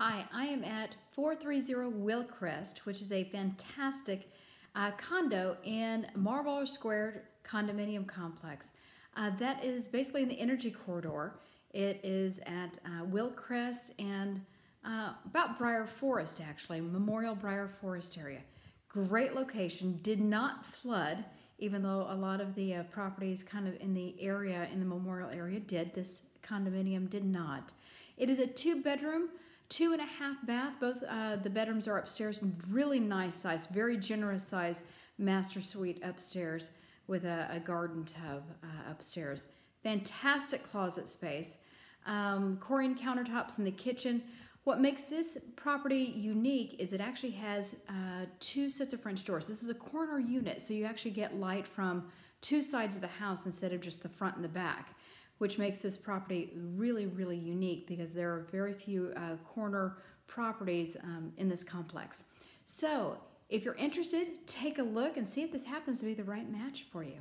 Hi, I am at 430 Wilcrest, which is a fantastic uh, condo in Marlborough Square condominium complex. Uh, that is basically in the energy corridor. It is at uh, Wilcrest and uh, about Briar Forest, actually, Memorial Briar Forest area. Great location, did not flood, even though a lot of the uh, properties kind of in the area, in the Memorial area, did. This condominium did not. It is a two bedroom, two and a half bath. Both uh, the bedrooms are upstairs, really nice size, very generous size master suite upstairs with a, a garden tub uh, upstairs. Fantastic closet space. Um, Corian countertops in the kitchen. What makes this property unique is it actually has uh, two sets of French doors. This is a corner unit, so you actually get light from two sides of the house instead of just the front and the back, which makes this property really, really unique because there are very few uh, corner properties um, in this complex. So if you're interested, take a look and see if this happens to be the right match for you.